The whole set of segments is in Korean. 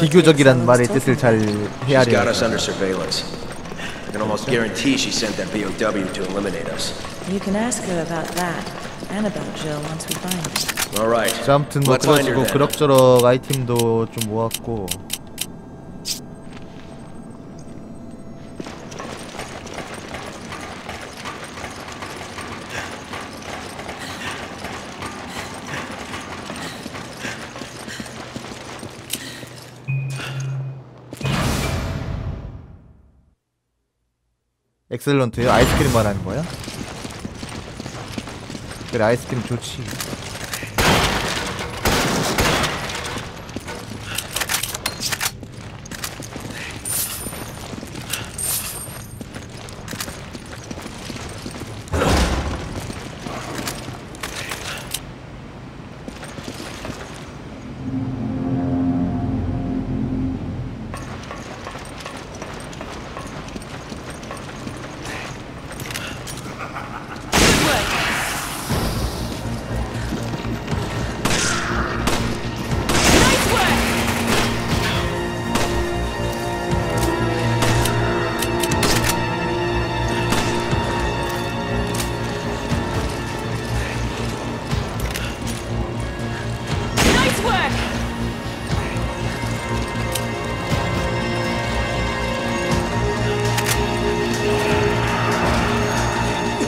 비교적이란 말의 뜻을 잘 about. She's got 헤아려. us under surveillance. I can almost guarantee she sent that BOW to eliminate us. You can ask her about that and about Jill once we find her. All right. 자, 아무튼 뭐 then. 그럭저럭 아이템도 좀 모았고 엑셀런트요? 아이스크림 말하는 거야? 그래 아이스크림 좋지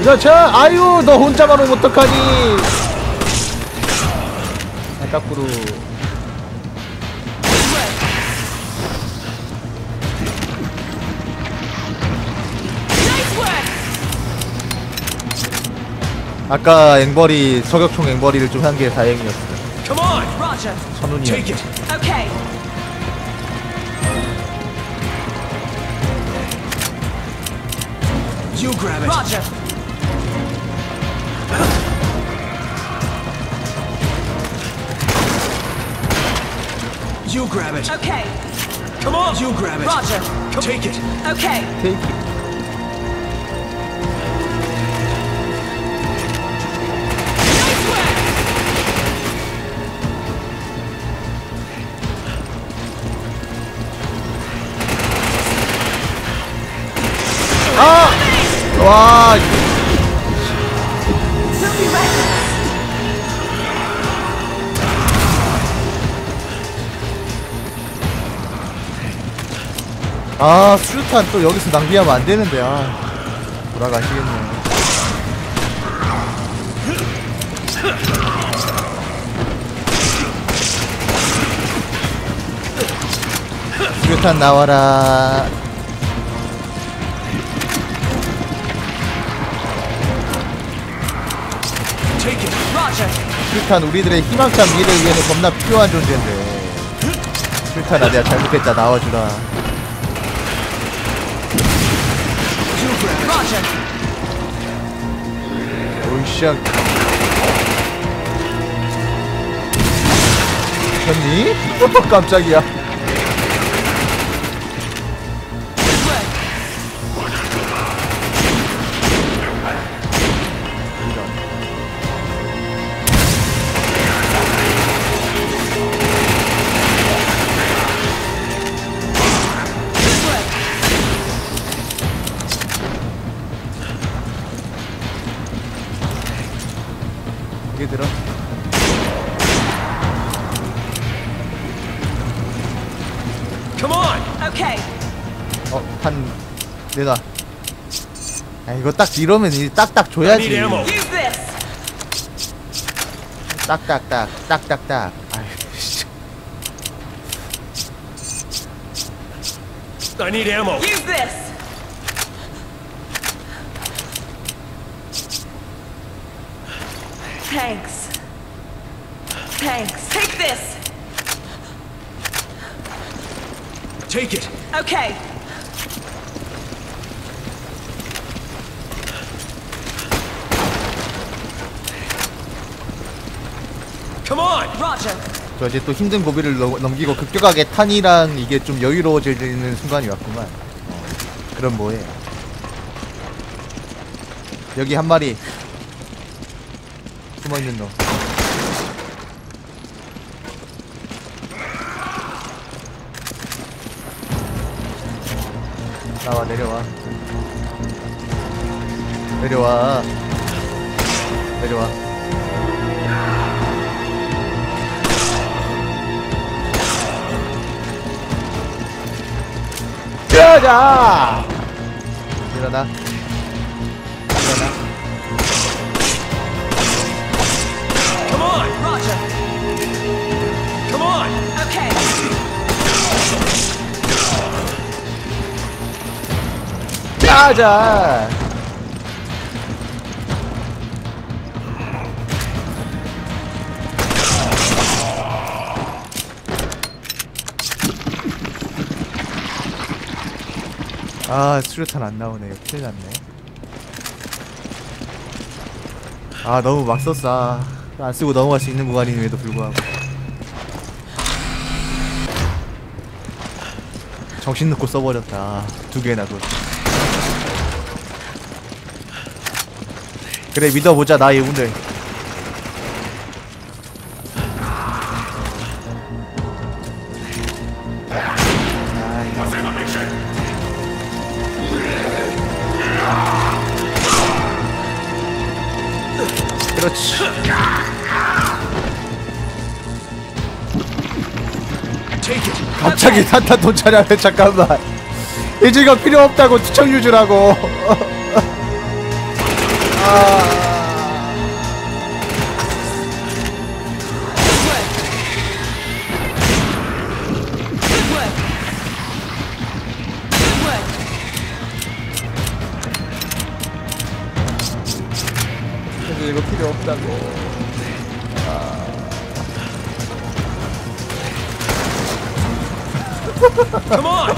그렇자 아유 너 혼자만 오면 어떡하니 아 까꾸루 Nice work! 아까 앵벌이 저격총 앵벌이를 좀 한 게 다행이었어! Okay. You grab it! Roger. You grab it. Okay. Come on. You grab it. Roger. Come Take it. Okay. Take it. Ah! Nice oh! 아 수류탄 또 여기서 낭비하면 안 되는데 아. 돌아가시겠네. 수류탄 나와라. 수류탄 우리들의 희망찬 미래를 위해서 겁나 필요한 존재인데. 수류탄아 내가 잘못했다. 나와주라 오이씨야 미쳤니? 깜짝이야 이거 딱 이러면 이 딱딱 I 줘야지 need ammo. Use this. 딱딱딱 딱딱딱 아이 씨. I need ammo. Use this. Thanks. Thanks. Take this. Take it! Okay. Come on. Roger. 저 이제 또 힘든 고비를 넘기고 급격하게 탄이란 이게 좀 여유로워지는 순간이 왔구만. 어, 그럼 뭐해? 여기 한 마리 숨어 있는 놈. 나와 내려와. 내려와. 내려와. 뛰어자 일어나 일어나. 뛰어자 아 수류탄 안 나오네. 이거 큰일 났네. 아 너무 막 썼어. 아, 안 쓰고 넘어갈 수 있는 구간임에도 불구하고. 정신 놓고 써버렸다. 아, 두 개나 그 그래 믿어보자 운을 갑자기 탄탄 돈 차량해 잠깐만. 이제가 필요 없다고 추천 유 주라고. 아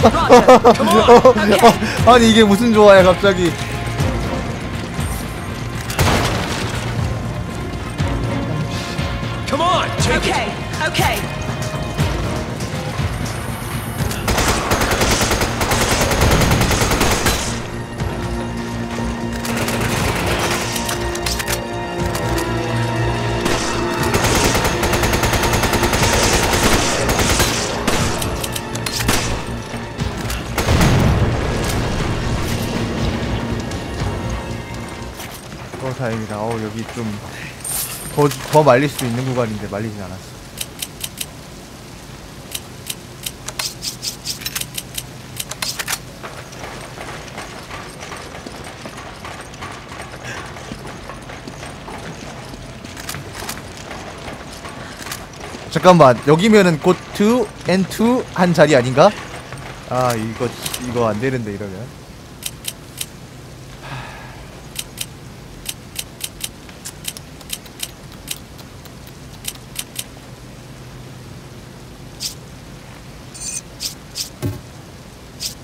아니 이게 무슨 좋아야 갑자기 다행이다. 어 여기 좀 더 더 말릴 수 있는 구간인데 말리진 않았어. 잠깐만 여기면은 곧 2 and 2 한 자리 아닌가? 아 이거 이거 안 되는데 이러면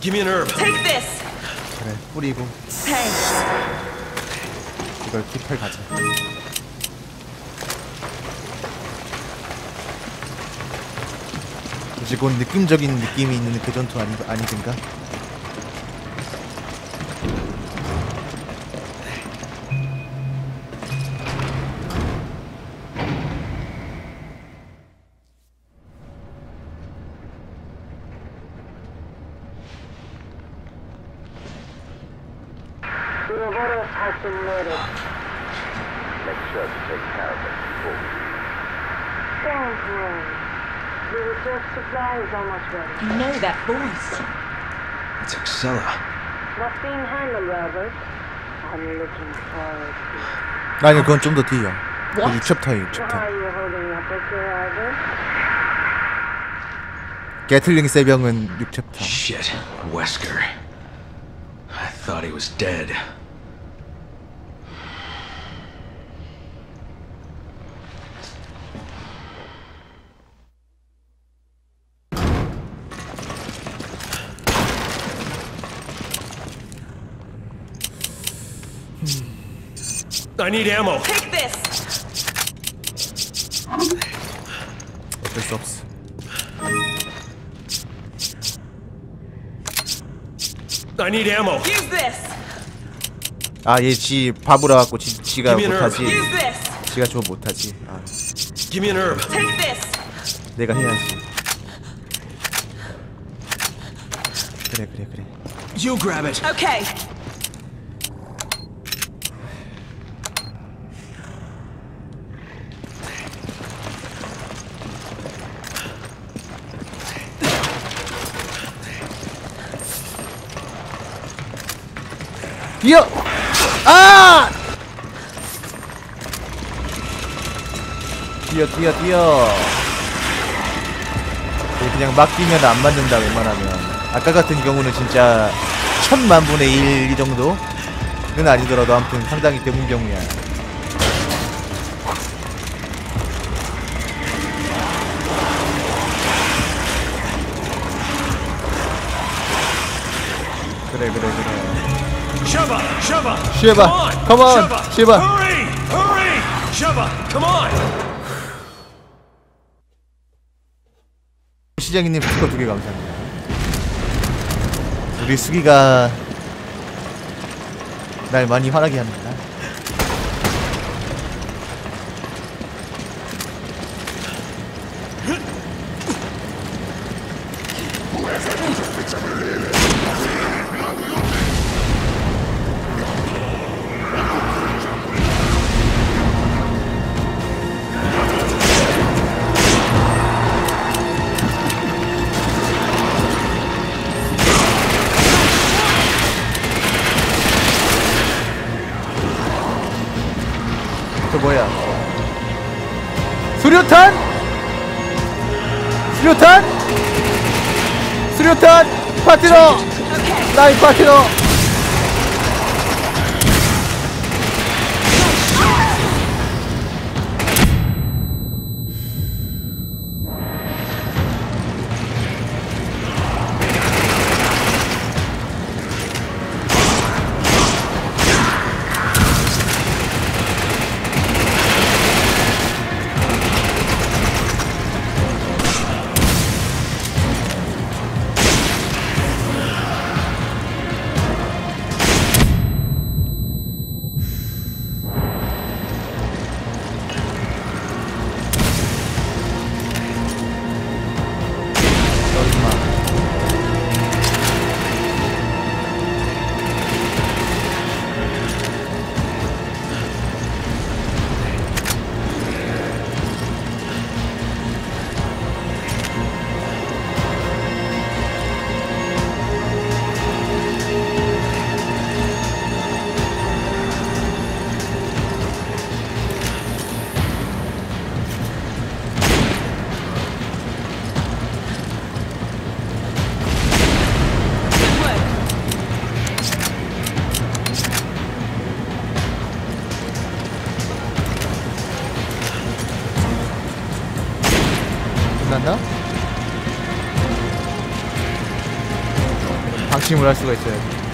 Give me an herb. Take this. 그래 뿌리고 Thanks. 이걸 킵할 가자 이제 곧 느낌적인 느낌이 있는 그 전투 아니, 아니든가 아니 그건 좀 더 뒤야 그 What? 6챕터에 Why 6챕터 are you holding up with your Robert? 게틀링 세병은 6챕터 Shit. Wesker. I thought he was dead. I need ammo. Take this. 어쩔 수 없어 I need ammo. Use this. 아 얘 지 바보라 갖고 지, 지가 Give me an 못하지. 지가 저거 못하지 아 Give me an herb. Take this. 내가 해야지 그래 그래 그래 You grab it. Okay. 뛰어! 아! 뛰어 뛰어 뛰어 그냥 막 뛰면 안 맞는다 웬만하면 아까 같은 경우는 진짜 천만 분의 일 이 정도는 아니더라도 아무튼 상당히 드문 경우야 Sheva. Sheva, come on, Sheva. Hurry, hurry. Sheva, come on. 시장님 스티커 두개 감사합니다. 우리 수기가 날 많이 화나게 합니다. 나이 파트너! Good 끝났나? 방심을 할 수가 있어요.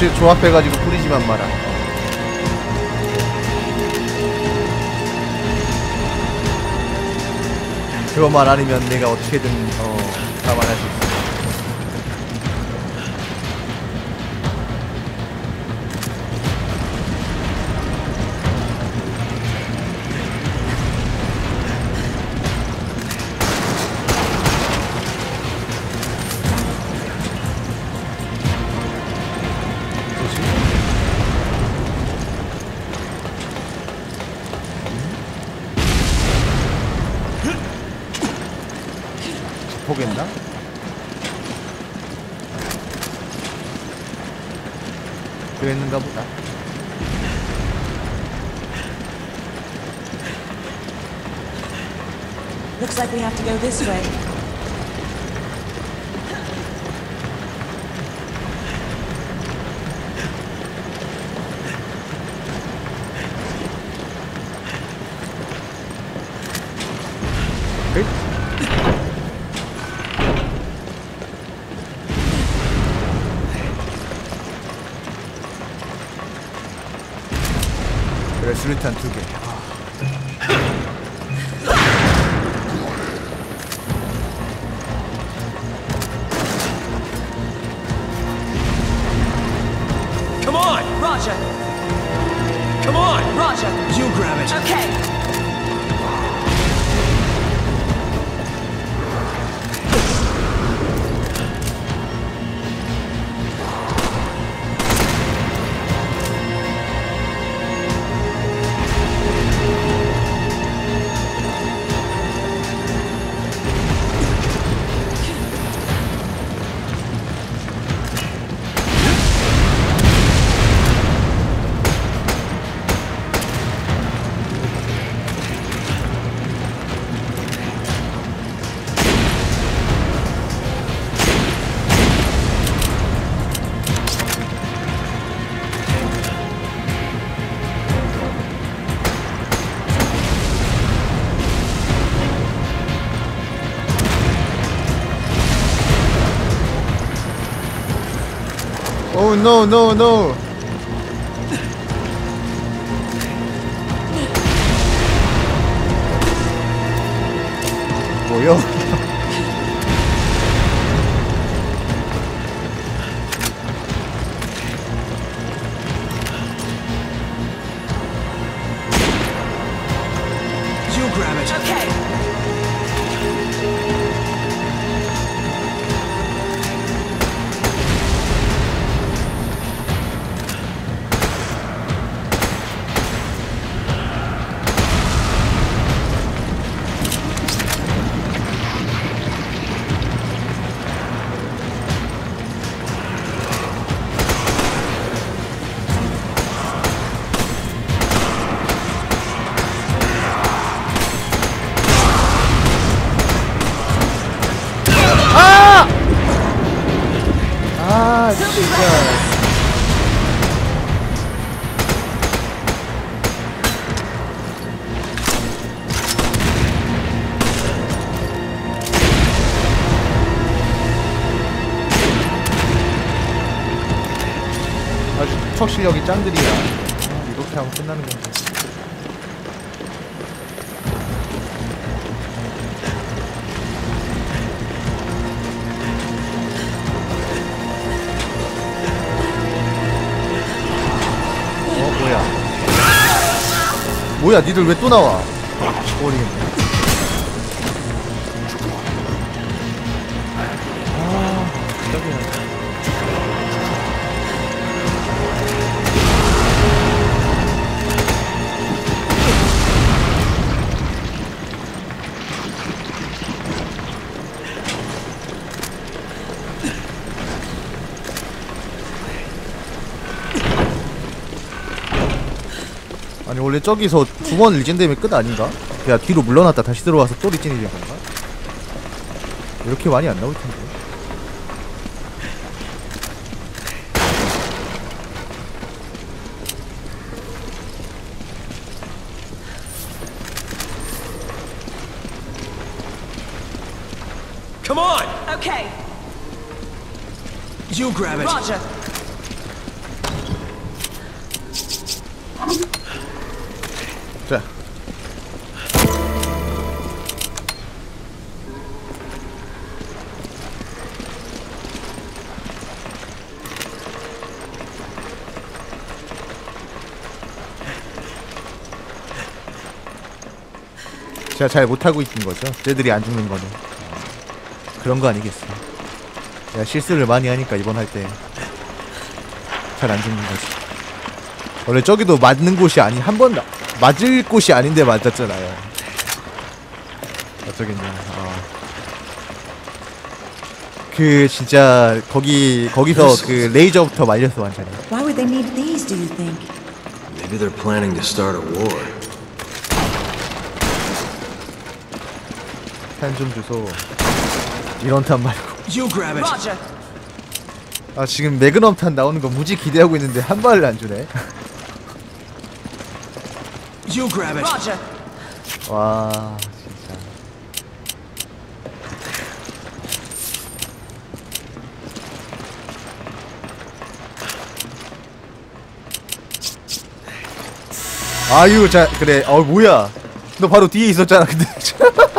합치 조합해가지고 뿌리지만 마라. 그것만 아니면 내가 어떻게든 어. 뭐지? like we have to go this way. 그래 수류탄 두개 no no no. 짱들이야. 아, 이렇게 하면 끝나는 건데. 어 뭐야? 뭐야? 니들 왜 또 나와? 모르겠네. 아, 저기야. 원래 저기서 두 번 regen 되면 끝 아닌가? 그냥 뒤로 물러났다 다시 들어와서 또 regen이 되는 건가? 이렇게 많이 안 나올 텐데. Come on! Okay. You grab it. Roger. 제가 잘 못하고 있는 거죠. 쟤들이 안 죽는 거는. 그런 거 아니겠어. 내가 실수를 많이 하니까 이번 할 때 잘 안 죽는 거지. 원래 저기도 맞는 곳이 아니 한 번 맞을 곳이 아닌데 맞았잖아요. 어쩌겠냐. 어. 그 진짜 거기 거기서 그 레이저부터 말렸어 완전히. Why would they need these, do you think? Maybe they're planning to start a war. 탄 좀 주소. 이런 탄 말고. You grab it. Roger. 아 지금 매그넘 탄 나오는 거 무지 기대하고 있는데 한 발을 안 주네. You grab it. Roger. 와 진짜. 아유 자 그래 어 뭐야 너 바로 뒤에 있었잖아 근데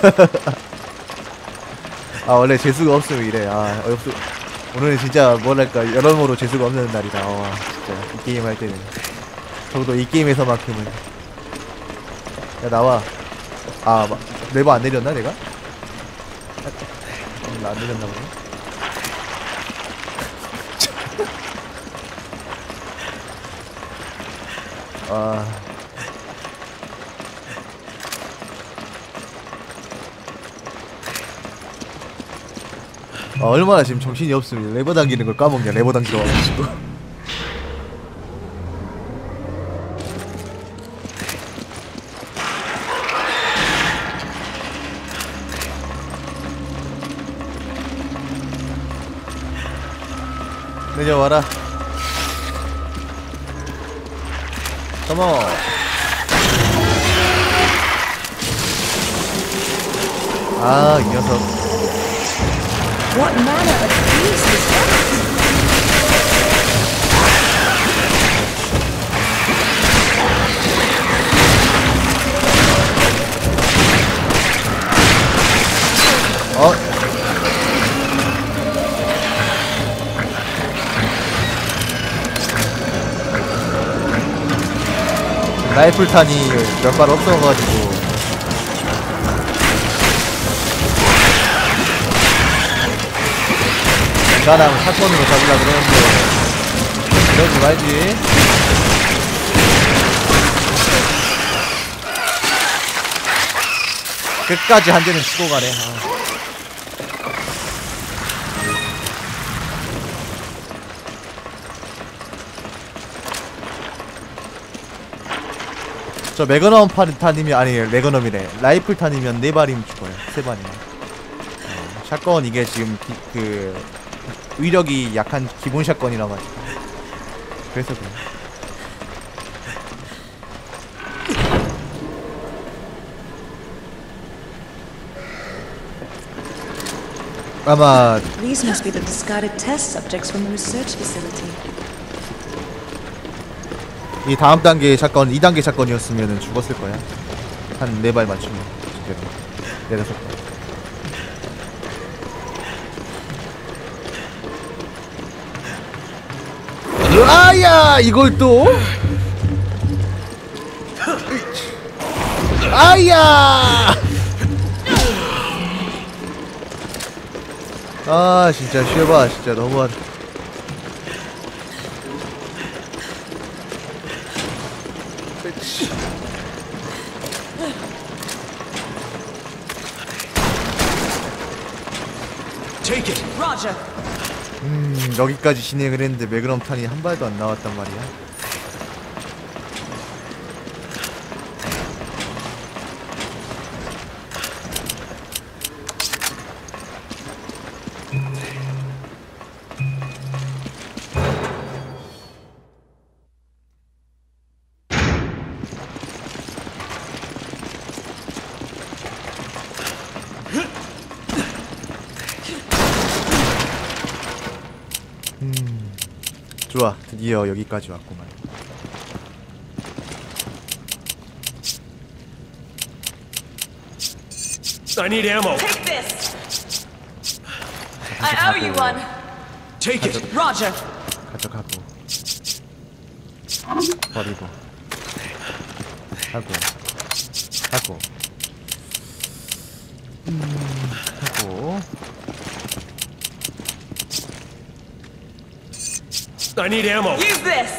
아 원래 재수가 없으면 이래. 아 어렵소 오늘은 진짜 뭐랄까? 여러모로 재수가 없는 날이다. 와 진짜 이 게임 할 때는. 적어도 이 게임에서만큼은. 야 나와. 아 마, 레버 안 내렸나 내가? 음, 나안 내렸나 보네. 아 아, 얼마나 지금 정신이 없으면 레버 당기는 걸 까먹냐 레버 당기러 와가지고. 내려와라. 컴온. 아이 녀석 What manner of beast is that? 어? 라이플탄이 몇 발 없어가지고 나랑 사건으로 잡으려 그러는데. 이러지 말지. 끝까지 한 대는 치고 가네 아. 저 매거넘 파- 탄이면 아니 매거넘이래. 라이플 탄이면 네 발이면 죽어요. 세 발이면. 어, 샷건 이게 지금 기, 그 위력이 약한 기본 샷건이라 가지고 그래서 그래 아마 These must be the discarded test subjects from the research facility. 이 다음 단계 샷건 2단계 샷건이었으면 죽었을 거야 한 네 발 맞추면 제대로 내려서 아야 이걸 또 아야 아 진짜 쉬어봐 진짜 너무하다 Take it. Roger. 음, 여기까지 진행을 했는데 매그넘탄이 한 발도 안 나왔단 말이야. 여기까지 왔구만. I need ammo. Take this. I owe you one. Take it. Roger. 가져가고 버리고 하고 하고 음, 하고 I need ammo. Use this.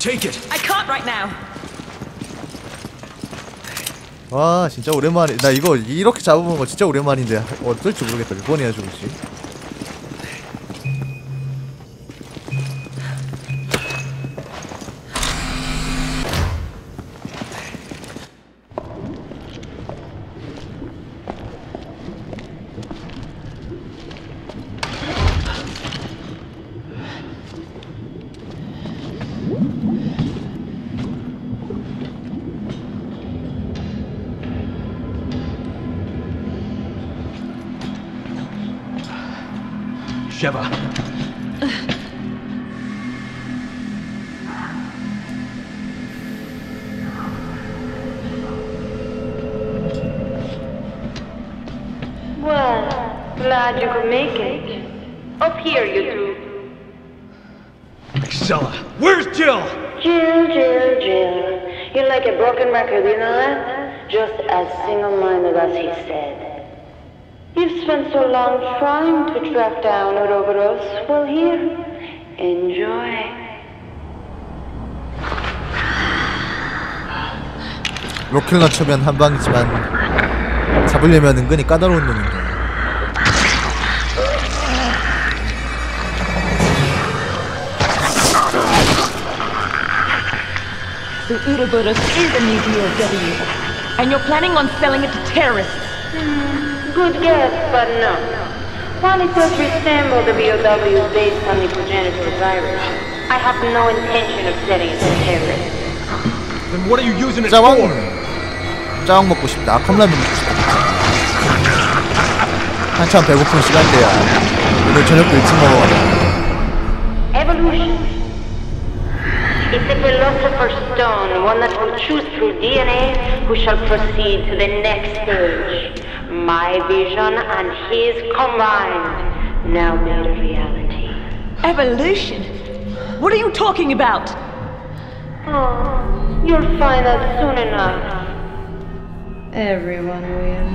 Take it. I can't right now. 와 진짜 오랜만에 나 이거 이렇게 잡아본 거 진짜 오랜만인데 어떨지 모르겠다 몇번 해야 좋을지 glad you could make it. Up here, you two. Excella. Where's Jill? Jill, Jill, Jill. You're like a broken record, you know that? Just as single-minded as he said. You've spent so long trying to track down Ouroboros. Well, here, enjoy. 로킬러 쳐면 한 방이지만 잡으려면 은근히 까다로운 놈인데. The Ouroboros is a new DOW, and you're planning on selling it to terrorists. Good guess, but no. While it does resemble the BOW based on the progenitor virus, I have no intention of setting it to terrorists. Then what are you using it 짜왕! for? 짜왕 먹고 싶다. 컵라면 먹고 싶다. 한참 배고픈 시간대야. 오늘 저녁도 일찍 먹어가지고. Stone, one that will choose through DNA who shall proceed to the next stage. My vision and his combined, now made a reality. Evolution? What are you talking about? Oh, you'll find out soon enough. Everyone will.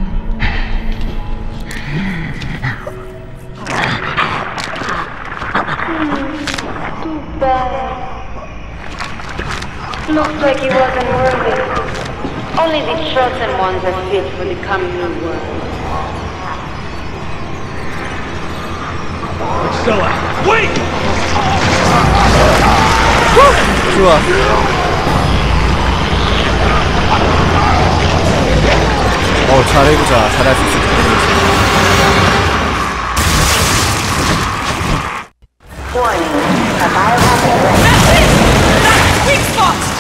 Hmm, too bad. Looks like he wasn't worthy. Only the chosen ones are fit for the coming new world. Excella. Wait! 좋아. 어, 잘해보자. 잘할 수 있을 것 Warning, a biohazard threat. Weak spots!